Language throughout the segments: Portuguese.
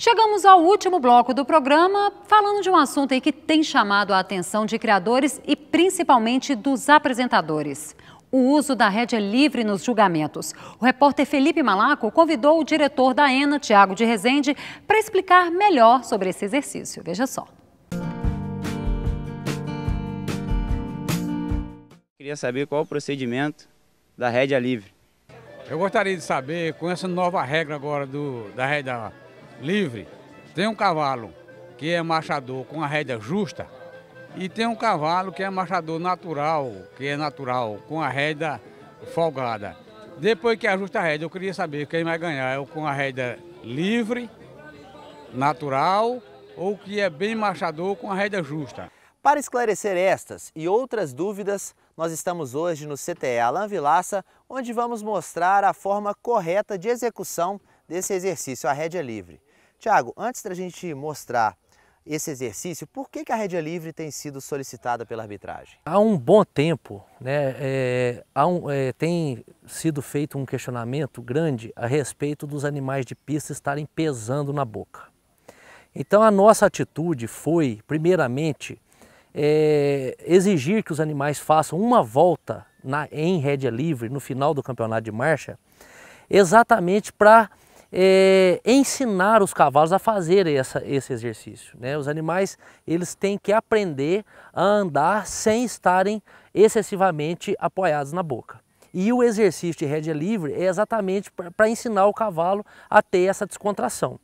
Chegamos ao último bloco do programa, falando de um assunto aí que tem chamado a atenção de criadores e principalmente dos apresentadores. O uso da rédea livre nos julgamentos. O repórter Felipe Malaco convidou o diretor da ENA, Tiago de Rezende, para explicar melhor sobre esse exercício. Veja só. Queria saber qual o procedimento da rédea livre. Eu gostaria de saber, com essa nova regra agora do, da rédea livre, tem um cavalo que é machador com a rédea justa e tem um cavalo que é machador natural, que é natural, com a rédea folgada. Depois que ajusta a rédea, eu queria saber quem vai ganhar, é o com a rédea livre, natural ou que é bem machador com a rédea justa. Para esclarecer estas e outras dúvidas, nós estamos hoje no CTE Alain Vilaça, onde vamos mostrar a forma correta de execução desse exercício, a rédea livre. Tiago, antes da gente mostrar esse exercício, por que, que a rédea livre tem sido solicitada pela arbitragem? Há um bom tempo né, é, um, é, tem sido feito um questionamento grande a respeito dos animais de pista estarem pesando na boca. Então a nossa atitude foi, primeiramente, é, exigir que os animais façam uma volta na, em rédea livre no final do campeonato de marcha, exatamente para é, ensinar os cavalos a fazer essa, esse exercício. Né? Os animais eles têm que aprender a andar sem estarem excessivamente apoiados na boca. E o exercício de rédea livre é exatamente para ensinar o cavalo a ter essa descontração.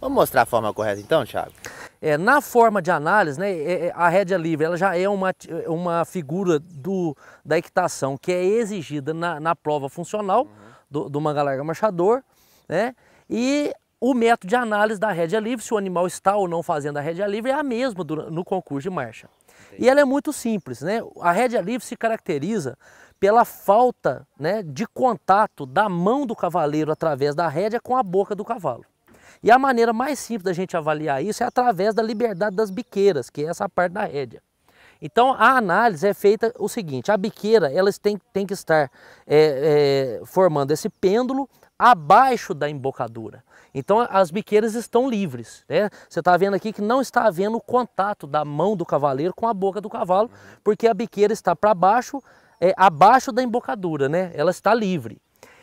Vamos mostrar a forma correta então, Thiago? É, na forma de análise, né, é, é, a rédea livre ela já é uma, uma figura do, da equitação que é exigida na, na prova funcional uhum. do, do manga larga marchador, né? E o método de análise da rédea livre, se o animal está ou não fazendo a rédea livre, é a mesma no concurso de marcha. Entendi. E ela é muito simples, né? A rédea livre se caracteriza pela falta né, de contato da mão do cavaleiro através da rédea com a boca do cavalo. E a maneira mais simples da gente avaliar isso é através da liberdade das biqueiras, que é essa parte da rédea. Então a análise é feita o seguinte, a biqueira elas tem, tem que estar é, é, formando esse pêndulo abaixo da embocadura. Então as biqueiras estão livres. Né? Você está vendo aqui que não está havendo contato da mão do cavaleiro com a boca do cavalo, porque a biqueira está para baixo, é, abaixo da embocadura, né? ela está livre.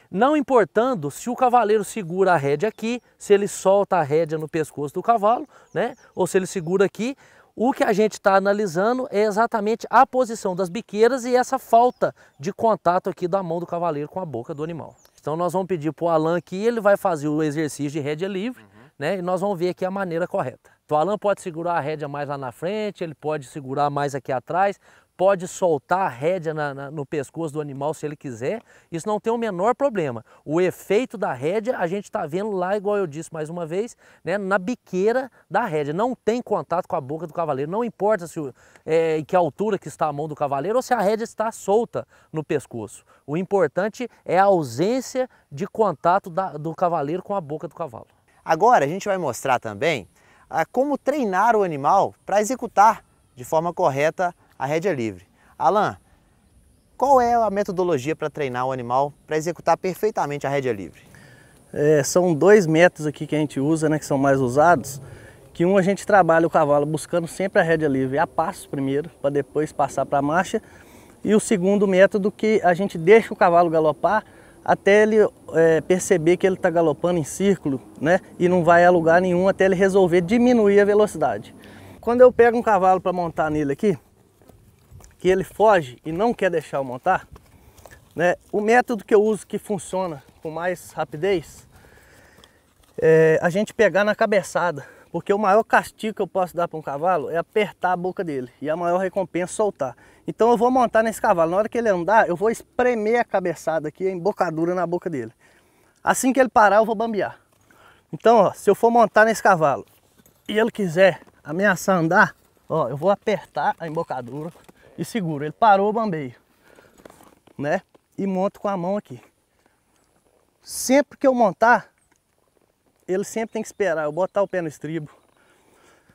Não importando se o cavaleiro segura a rédea aqui, se ele solta a rédea no pescoço do cavalo, né? ou se ele segura aqui, o que a gente está analisando é exatamente a posição das biqueiras e essa falta de contato aqui da mão do cavaleiro com a boca do animal. Então nós vamos pedir para o Alan aqui, ele vai fazer o exercício de rédea livre, uhum. né? E nós vamos ver aqui a maneira correta. Então o Alan pode segurar a rédea mais lá na frente, ele pode segurar mais aqui atrás, pode soltar a rédea na, na, no pescoço do animal se ele quiser, isso não tem o menor problema. O efeito da rédea a gente está vendo lá, igual eu disse mais uma vez, né, na biqueira da rédea. Não tem contato com a boca do cavaleiro, não importa se, é, em que altura que está a mão do cavaleiro ou se a rédea está solta no pescoço. O importante é a ausência de contato da, do cavaleiro com a boca do cavalo. Agora a gente vai mostrar também ah, como treinar o animal para executar de forma correta a rédea livre. Alan, qual é a metodologia para treinar o animal para executar perfeitamente a rédea livre? É, são dois métodos aqui que a gente usa, né, que são mais usados, que um a gente trabalha o cavalo buscando sempre a rédea livre a passo primeiro, para depois passar para a marcha, e o segundo método que a gente deixa o cavalo galopar até ele é, perceber que ele está galopando em círculo, né, e não vai a lugar nenhum até ele resolver diminuir a velocidade. Quando eu pego um cavalo para montar nele aqui, que ele foge e não quer deixar eu montar, né, o método que eu uso que funciona com mais rapidez é a gente pegar na cabeçada, porque o maior castigo que eu posso dar para um cavalo é apertar a boca dele e a maior recompensa é soltar. Então eu vou montar nesse cavalo, na hora que ele andar, eu vou espremer a cabeçada aqui, a embocadura na boca dele. Assim que ele parar, eu vou bambear. Então, ó, se eu for montar nesse cavalo e ele quiser ameaçar andar, ó, eu vou apertar a embocadura, e seguro. Ele parou o bambeio, né? E monto com a mão aqui. Sempre que eu montar, ele sempre tem que esperar eu botar o pé no estribo,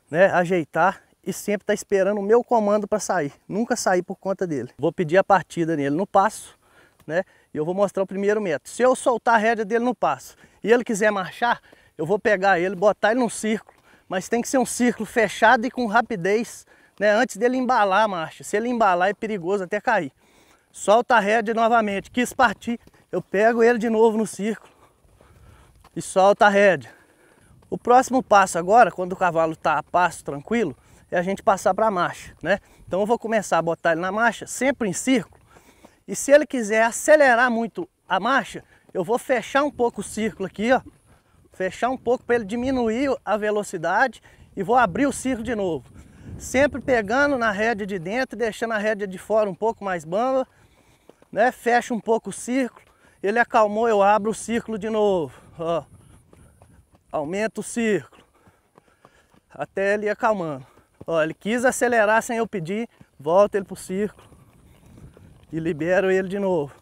né? Ajeitar e sempre tá esperando o meu comando para sair. Nunca sair por conta dele. Vou pedir a partida nele no passo, né? E eu vou mostrar o primeiro método. Se eu soltar a rédea dele no passo e ele quiser marchar, eu vou pegar ele, botar ele num círculo, mas tem que ser um círculo fechado e com rapidez, né, antes dele embalar a marcha. Se ele embalar é perigoso até cair. Solta a rédea novamente, quis partir, eu pego ele de novo no círculo e solta a rédea. O próximo passo agora, quando o cavalo está a passo tranquilo, é a gente passar para a marcha, né? Então eu vou começar a botar ele na marcha, sempre em círculo, e se ele quiser acelerar muito a marcha, eu vou fechar um pouco o círculo aqui, ó. Fechar um pouco para ele diminuir a velocidade e vou abrir o círculo de novo. Sempre pegando na rédea de dentro, deixando a rédea de fora um pouco mais bamba, né? Fecha um pouco o círculo. Ele acalmou, eu abro o círculo de novo, ó. Aumenta o círculo. Até ele acalmando. Ó, ele quis acelerar sem eu pedir, volta ele pro círculo e libero ele de novo.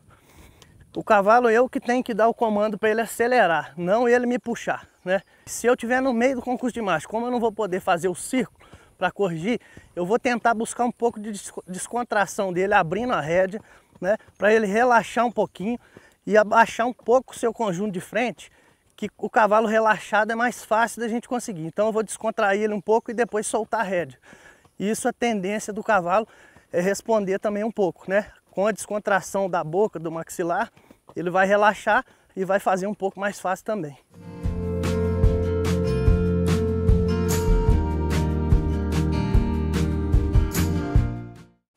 O cavalo eu que tenho que dar o comando para ele acelerar, não ele me puxar, né? Se eu estiver no meio do concurso de marcha, como eu não vou poder fazer o círculo para corrigir, eu vou tentar buscar um pouco de descontração dele, abrindo a rédea, né? Para ele relaxar um pouquinho e abaixar um pouco o seu conjunto de frente, que o cavalo relaxado é mais fácil da gente conseguir. Então eu vou descontrair ele um pouco e depois soltar a rédea. Isso a tendência do cavalo é responder também um pouco, né? com a descontração da boca, do maxilar, ele vai relaxar e vai fazer um pouco mais fácil também.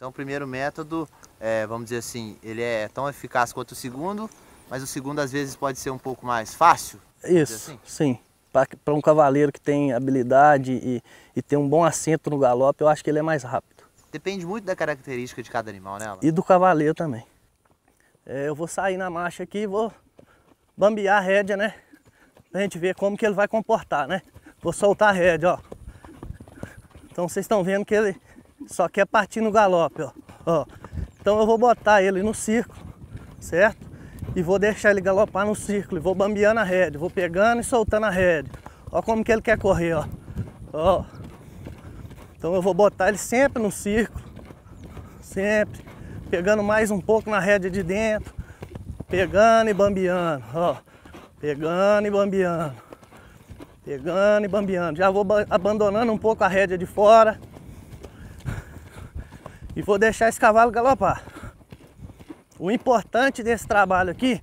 Então o primeiro método, é, vamos dizer assim, ele é tão eficaz quanto o segundo, mas o segundo às vezes pode ser um pouco mais fácil? Isso, assim? sim. Para um cavaleiro que tem habilidade e, e tem um bom assento no galope, eu acho que ele é mais rápido. Depende muito da característica de cada animal, né? Alan? E do cavaleiro também. É, eu vou sair na marcha aqui e vou bambear a rédea, né? Pra gente ver como que ele vai comportar, né? Vou soltar a rédea, ó. Então vocês estão vendo que ele só quer partir no galope, ó. ó. Então eu vou botar ele no círculo, certo? E vou deixar ele galopar no círculo. E vou bambeando a rédea, vou pegando e soltando a rédea. Ó como que ele quer correr, ó. Ó. Então eu vou botar ele sempre no círculo, sempre, pegando mais um pouco na rédea de dentro, pegando e bambeando, ó, pegando e bambeando, pegando e bambeando. Já vou abandonando um pouco a rédea de fora e vou deixar esse cavalo galopar. O importante desse trabalho aqui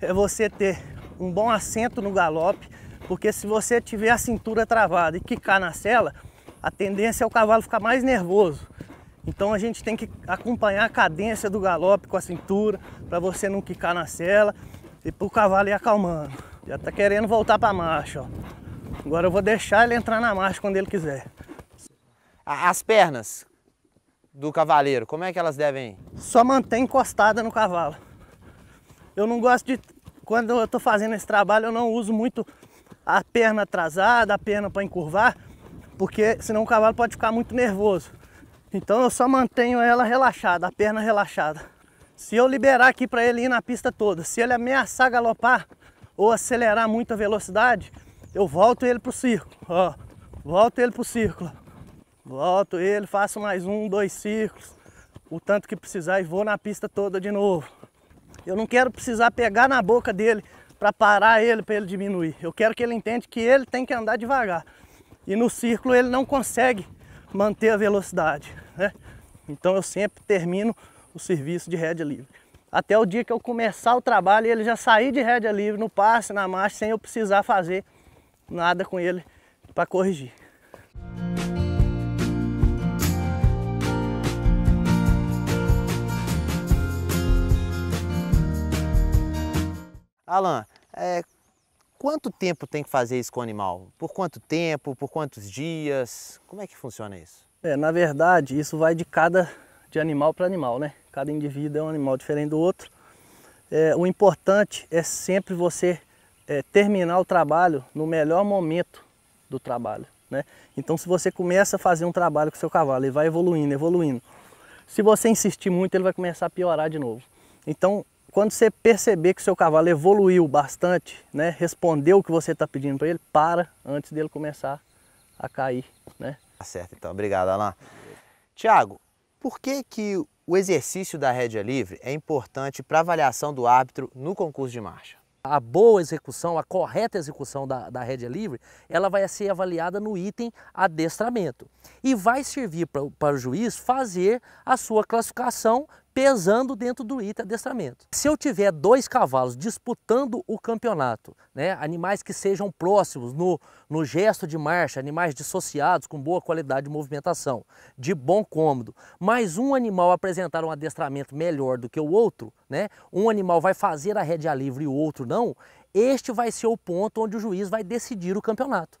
é você ter um bom assento no galope, porque se você tiver a cintura travada e quicar na sela, a tendência é o cavalo ficar mais nervoso. Então a gente tem que acompanhar a cadência do galope com a cintura, para você não quicar na sela e para o cavalo ir acalmando. Já está querendo voltar para a marcha. Ó. Agora eu vou deixar ele entrar na marcha quando ele quiser. As pernas do cavaleiro, como é que elas devem ir? Só mantém encostada no cavalo. Eu não gosto de, quando eu estou fazendo esse trabalho, eu não uso muito a perna atrasada, a perna para encurvar, porque senão o cavalo pode ficar muito nervoso. Então eu só mantenho ela relaxada, a perna relaxada. Se eu liberar aqui para ele ir na pista toda, se ele ameaçar galopar ou acelerar muito a velocidade, eu volto ele pro círculo, ó. Volto ele pro círculo. Volto ele, faço mais um, dois círculos, o tanto que precisar e vou na pista toda de novo. Eu não quero precisar pegar na boca dele para parar ele, para ele diminuir. Eu quero que ele entenda que ele tem que andar devagar e no círculo ele não consegue manter a velocidade. Né? Então eu sempre termino o serviço de rédea livre. Até o dia que eu começar o trabalho e ele já sair de rédea livre no passe, na marcha, sem eu precisar fazer nada com ele para corrigir. Alan, é, Quanto tempo tem que fazer isso com o animal? Por quanto tempo? Por quantos dias? Como é que funciona isso? É, na verdade, isso vai de cada de animal para animal, né? Cada indivíduo é um animal diferente do outro. É, o importante é sempre você é, terminar o trabalho no melhor momento do trabalho, né? Então, se você começa a fazer um trabalho com o seu cavalo, ele vai evoluindo, evoluindo. Se você insistir muito, ele vai começar a piorar de novo. Então, quando você perceber que o seu cavalo evoluiu bastante, né, respondeu o que você está pedindo para ele, para antes dele começar a cair. Né? Tá certo, então. Obrigado, Alain. Tiago, por que, que o exercício da rédea livre é importante para a avaliação do árbitro no concurso de marcha? A boa execução, a correta execução da, da rédea livre, ela vai ser avaliada no item adestramento e vai servir para o juiz fazer a sua classificação pesando dentro do item adestramento. Se eu tiver dois cavalos disputando o campeonato, né, animais que sejam próximos no, no gesto de marcha, animais dissociados com boa qualidade de movimentação, de bom cômodo, mas um animal apresentar um adestramento melhor do que o outro, né, um animal vai fazer a rédea livre e o outro não, este vai ser o ponto onde o juiz vai decidir o campeonato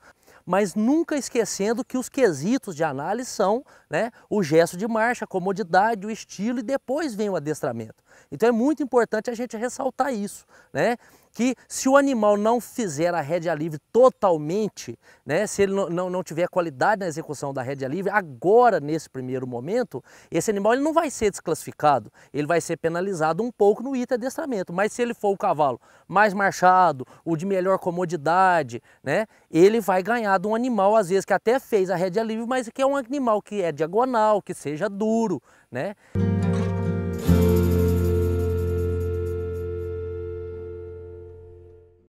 mas nunca esquecendo que os quesitos de análise são né, o gesto de marcha, a comodidade, o estilo e depois vem o adestramento. Então é muito importante a gente ressaltar isso, né? Que se o animal não fizer a rédea livre totalmente, né, se ele não, não, não, tiver qualidade na execução da rédea livre, agora, nesse primeiro momento, esse animal ele não vai ser desclassificado, ele vai ser penalizado um pouco no item adestramento, mas se ele for o cavalo mais marchado, o de melhor comodidade, né, ele vai ganhar de um animal, às vezes, que até fez a rédea livre, mas que é um animal que é diagonal, que seja duro, né.